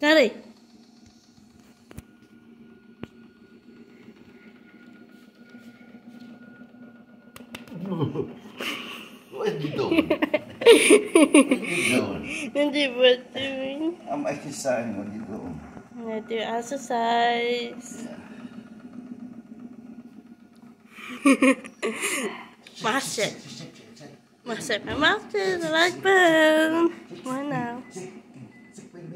Daddy. what are you doing? what are you doing? Hindi ba doing? I'm exercising. What are you doing? I do exercise. Mash it. Mash it. My mouth is like bone.